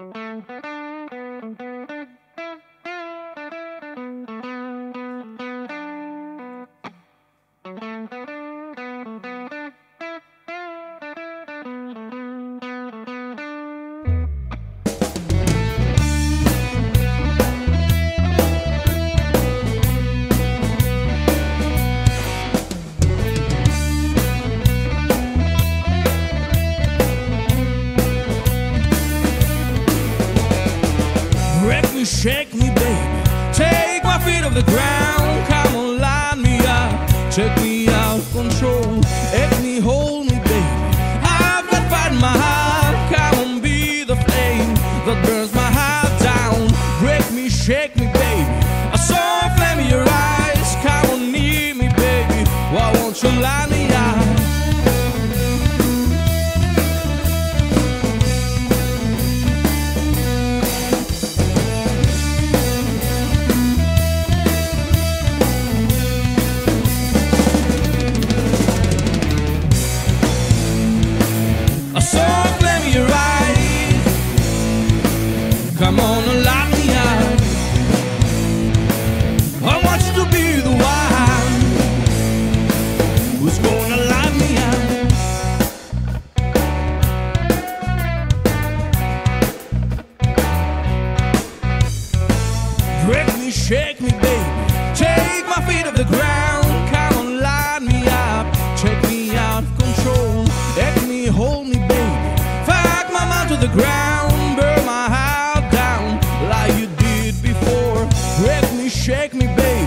Break me, shake me, baby. Take my feet off the ground. Come on, line me up. Take me out control. Let me hold me, baby. I've got fight in my heart. Come on, be the flame that burns my heart down. Break me, shake me, baby. I saw a flame in your eyes. Come on, need me, baby. Why won't you line Shake me, baby. Take my feet off the ground. Come on, light me up. Take me out of control. Let me hold me, baby. Fuck my mind to the ground. Burn my heart down like you did before. Let me shake me, baby.